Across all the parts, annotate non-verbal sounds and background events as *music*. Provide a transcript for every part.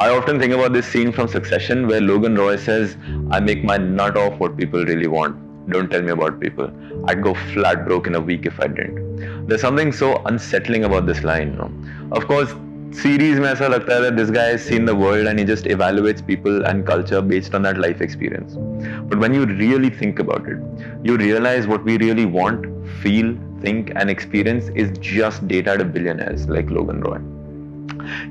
I often think about this scene from Succession where Logan Roy says, I make my nut off what people really want. Don't tell me about people. I'd go flat broke in a week if I didn't. There's something so unsettling about this line. No? Of course, series में ऐसा लगता है that this guy has seen the world and he just evaluates people and culture based on that life experience. But when you really think about it, you realize what we really want, feel, think, and experience is just data to billionaires like Logan Roy.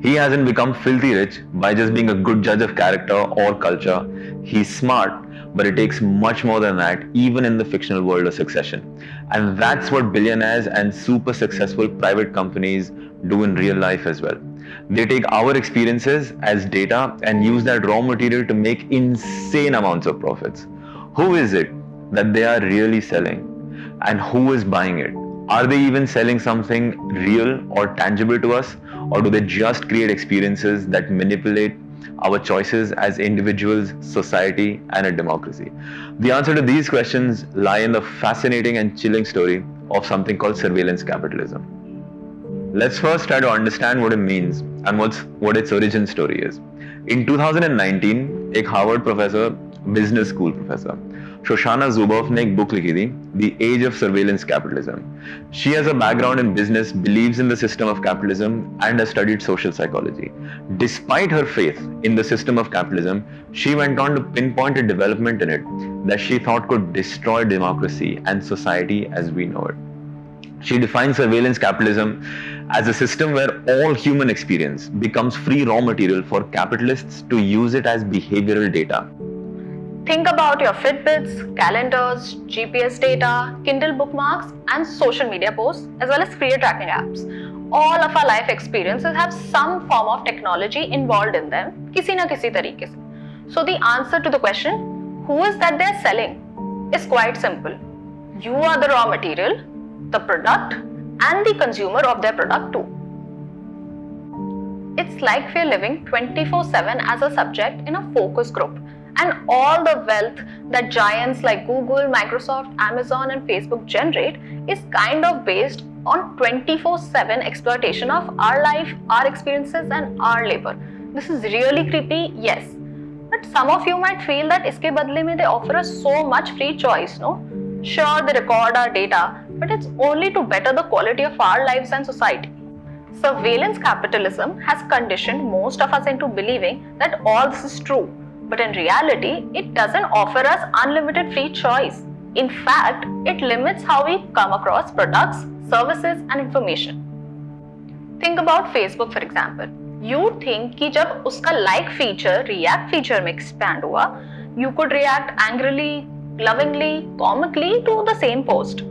He hasn't become filthy rich by just being a good judge of character or culture. He's smart, but it takes much more than that, even in the fictional world of succession. And that's what billionaires and super successful private companies do in real life as well. They take our experiences as data and use that raw material to make insane amounts of profits. Who is it that they are really selling? And who is buying it? Are they even selling something real or tangible to us? Or do they just create experiences that manipulate our choices as individuals, society, and a democracy? The answer to these questions lie in the fascinating and chilling story of something called surveillance capitalism. Let's first try to understand what it means and what's, what its origin story is. In 2019, a Harvard professor, business school professor, Shoshana Zuboff ने एक book लिखी थी The Age of Surveillance Capitalism. She has a background in business, believes in the system of capitalism, and has studied social psychology. Despite her faith in the system of capitalism, she went on to pinpoint a development in it that she thought could destroy democracy and society as we know it. She defines surveillance capitalism as a system where all human experience becomes free raw material for capitalists to use it as behavioral data. Think about your Fitbits, calendars, GPS data, Kindle bookmarks, and social media posts, as well as career tracking apps. All of our life experiences have some form of technology involved in them, किसी ना किसी तरीके से. So the answer to the question, who is that they're selling, is quite simple. You are the raw material, the product, and the consumer of their product too. It's like we're living 24 7 as a subject in a focus group, and all the wealth that giants like Google, Microsoft, Amazon, and Facebook generate is kind of based on 24 7 exploitation of our life, our experiences, and our labor. This is really creepy, yes. But some of you might feel that iske badle mein they offer us so much free choice, no? Sure, they record our data, but it's only to better the quality of our lives and society. Surveillance capitalism has conditioned most of us into believing that all this is true, but in reality, it doesn't offer us unlimited free choice. In fact, it limits how we come across products, services, and information. Think about Facebook, for example. You think कि जब उसका like feature react feature में expand हुआ, you could react angrily, lovingly, comically to the same post.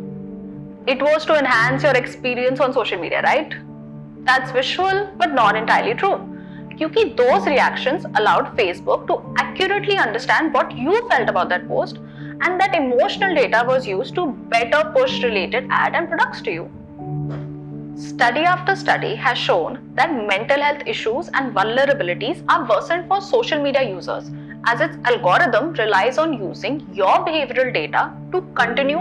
It was to enhance your experience on social media, right? That's visual but not entirely true. क्योंकि those reactions allowed Facebook to accurately understand what you felt about that post and that emotional data was used to better push related ad and products to you. Study after study has shown that mental health issues and vulnerabilities are worsened for social media users as its algorithm relies on using your behavioral data to continue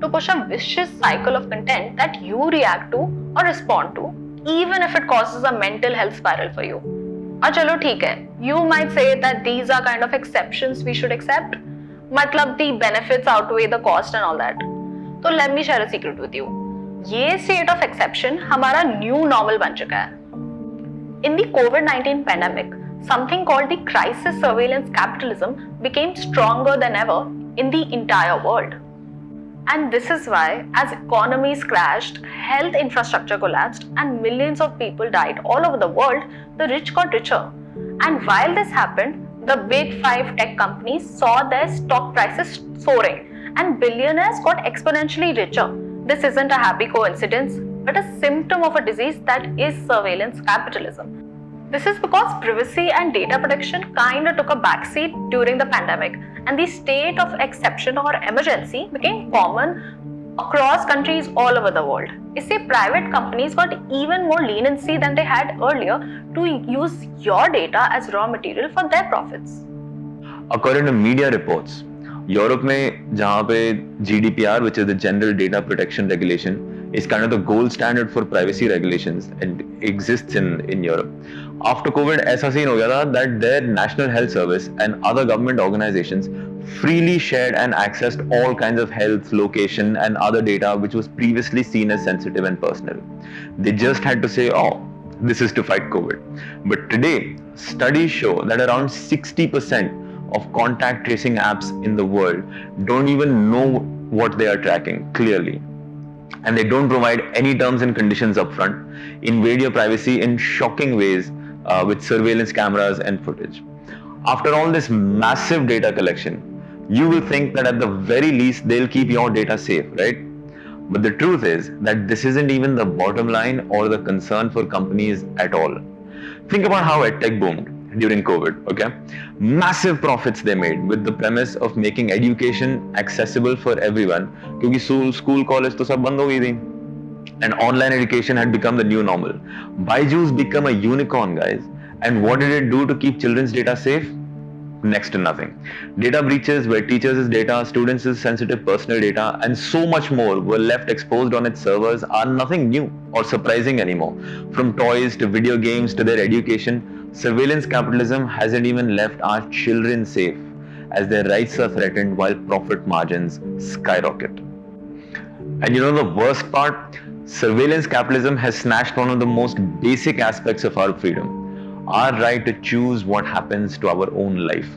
to push a vicious cycle of content that you react to or respond to, even if it causes a mental health spiral for you. और चलो ठीक है। You might say that these are kind of exceptions we should accept मतलब the benefits outweigh the cost and all that तो let me share a secret with you ये state of exception हमारा new normal बन चुका है। In the COVID 19 pandemic something called the crisis surveillance capitalism became stronger than ever in the entire world And this is why, as economies crashed, health infrastructure collapsed, and millions of people died all over the world, the rich got richer. And while this happened, the big five tech companies saw their stock prices soaring, and billionaires got exponentially richer. This isn't a happy coincidence, but a symptom of a disease that is surveillance capitalism. This is because privacy and data protection kind of took a backseat during the pandemic, and the state of exception or emergency became common across countries all over the world. इससे private companies got even more leniency than they had earlier to use your data as raw material for their profits. According to media reports, Europe में जहाँ पे GDPR, which is the General Data Protection Regulation, is kind of the gold standard for privacy regulations and exists in, in Europe. after COVID, ऐसा scene हो गया था that their National Health Service and other government organizations freely shared and accessed all kinds of health, location, and other data which was previously seen as sensitive and personal. They just had to say, oh, this is to fight COVID. But today, studies show that around 60% of contact tracing apps in the world don't even know what they are tracking clearly and they don't provide any terms and conditions upfront, invade your privacy in shocking ways uh, with surveillance cameras and footage. After all this massive data collection, you will think that at the very least they'll keep your data safe, right? But the truth is that this isn't even the bottom line or the concern for companies at all. Think about how EdTech boomed during COVID, okay? Massive profits they made with the premise of making education accessible for everyone because school, college to sab band ho gayi thi and online education had become the new normal. Byju's become a unicorn, guys. And what did it do to keep children's data safe? Next to nothing. Data breaches where teachers' data, students' sensitive personal data, and so much more were left exposed on its servers are nothing new or surprising anymore. From toys to video games to their education, surveillance capitalism hasn't even left our children safe as their rights are threatened while profit margins skyrocket. And you know the worst part? Surveillance capitalism has snatched one of the most basic aspects of our freedom our right to choose what happens to our own life.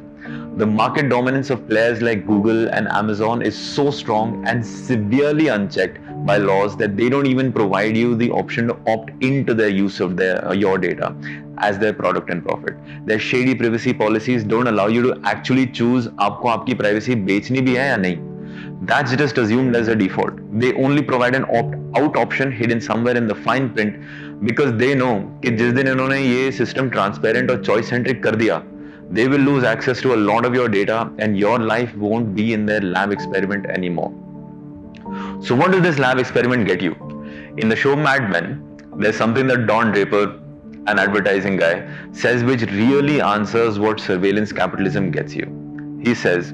The market dominance of players like Google and Amazon is so strong and severely unchecked by laws that they don't even provide you the option to opt into their use of their uh, your data as their product and profit. Their shady privacy policies don't allow you to actually choose आपको आपकी privacy बेचनी भी है या नहीं that's just assumed as a default. They only provide an opt-out option hidden somewhere in the fine print because they know कि जिस दिन इन्होंने ये system transparent और choice centric कर दिया they will lose access to a lot of your data and your life won't be in their lab experiment anymore. So what does this lab experiment get you? In the show Mad Men, there's something that Don Draper, an advertising guy, says which really answers what surveillance capitalism gets you. He says,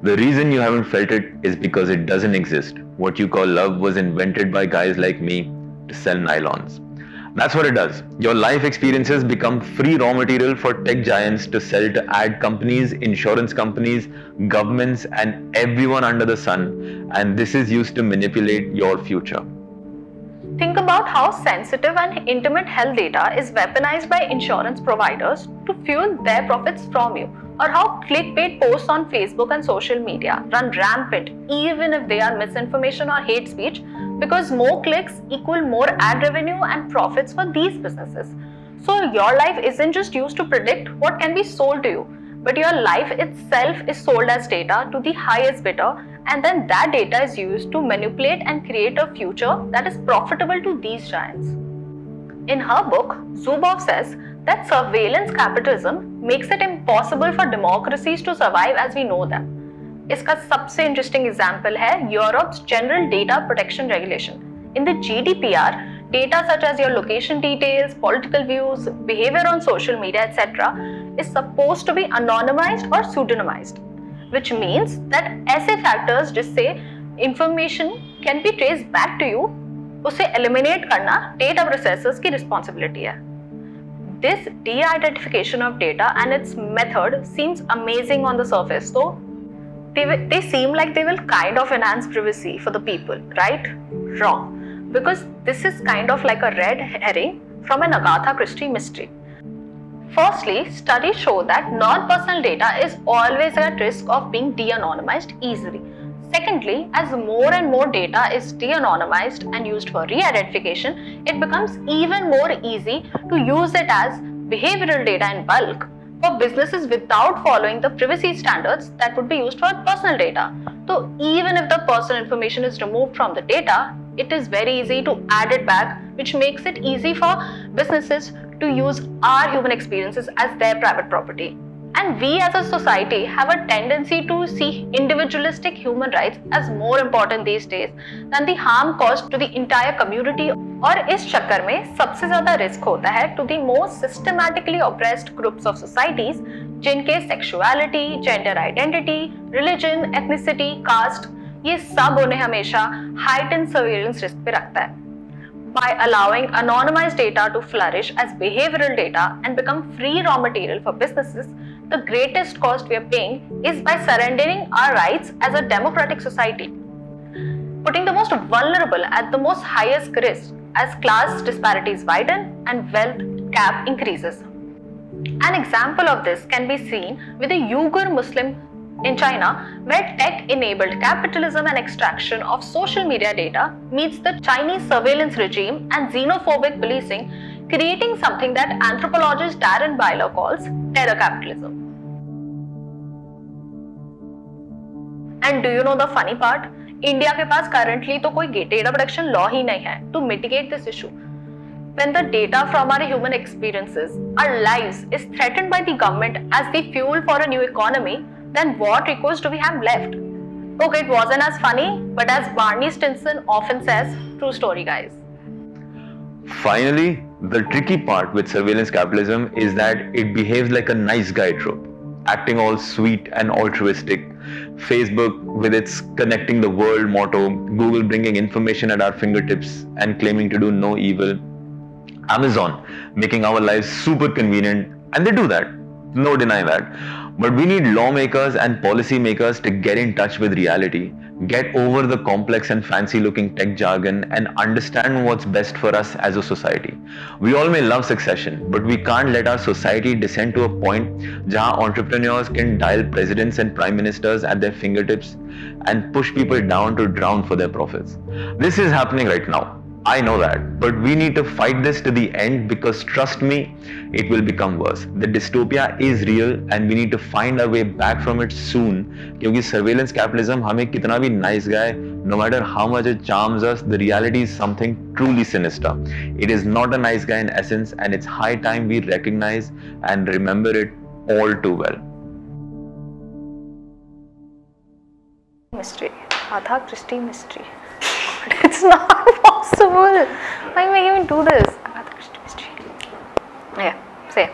the reason you haven't felt it is because it doesn't exist. What you call love was invented by guys like me to sell nylons. That's what it does. Your life experiences become free raw material for tech giants to sell to ad companies, insurance companies, governments, and everyone under the sun. And this is used to manipulate your future. Think about how sensitive and intimate health data is weaponized by insurance providers to fuel their profits from you or how clickbait posts on Facebook and social media run rampant even if they are misinformation or hate speech because more clicks equal more ad revenue and profits for these businesses. So your life isn't just used to predict what can be sold to you, but your life itself is sold as data to the highest bidder and then that data is used to manipulate and create a future that is profitable to these giants. In her book, Zuboff says that surveillance capitalism makes it impossible for democracies to survive as we know them. इसका सबसे interesting example है Europe's general data protection regulation in the GDPR data such as your location details, political views, behavior on social media, etc., is supposed to be anonymized or pseudonymized, which means that ऐसे factors जिससे information can be traced back to you, उसे eliminate करना data processors की responsibility है. This de-identification of data and its method seems amazing on the surface, though they, they seem like they will kind of enhance privacy for the people, right? Wrong. Because this is kind of like a red herring from an Agatha Christie mystery. Firstly, studies show that non-personal data is always at risk of being de-anonymized easily Secondly, as more and more data is de-anonymized and used for re-identification, it becomes even more easy to use it as behavioral data in bulk for businesses without following the privacy standards that would be used for personal data. So even if the personal information is removed from the data, it is very easy to add it back, which makes it easy for businesses to use our human experiences as their private property. And we as a society have a tendency to see individualistic human rights as more important these days than the harm caused to the entire community. और इस चक्कर में सबसे ज्यादा risk होता है to the most systematically oppressed groups of societies जिनके sexuality gender identity religion ethnicity caste ये सब उन्हें हमेशा हाइट एंड सर्वेलेंस रिस्क पे रखता है by allowing anonymized data to flourish as behavioral data and become free raw material for businesses, the greatest cost we are paying is by surrendering our rights as a democratic society, putting the most vulnerable at the most highest risk as class disparities widen and wealth gap increases. An example of this can be seen with the Uyghur Muslim in China, where tech enabled capitalism and extraction of social media data meets the Chinese surveillance regime and xenophobic policing, creating something that anthropologist Darren Byler calls terror capitalism. And do you know the funny part? India के पास currently तो कोई data protection law ही नहीं है to mitigate this issue when the data from our human experiences, our lives, is threatened by the government as the fuel for a new economy, then what recourse do we have left? Okay, it wasn't as funny, but as Barney Stinson often says, true story, guys. Finally, the tricky part with surveillance capitalism is that it behaves like a nice guy trope, acting all sweet and altruistic. Facebook with its connecting the world motto, Google bringing information at our fingertips and claiming to do no evil, Amazon making our lives super convenient, and they do that. No deny that. But we need lawmakers and policymakers to get in touch with reality, get over the complex and fancy looking tech jargon, and understand what's best for us as a society. We all may love succession, but we can't let our society descend to a point where entrepreneurs can dial presidents and prime ministers at their fingertips and push people down to drown for their profits. This is happening right now. I know that, but we need to fight this to the end because trust me, it will become worse. The dystopia is real and we need to find our way back from it soon because surveillance capitalism हमें कितना भी nice guy, no matter how much it charms us, the reality is something truly sinister. It is not a nice guy in essence and it's high time we recognize and remember it all too well. Mystery. Aadha Christie mystery. *laughs* it's not possible. Why am I even do this? Ah, yeah, say.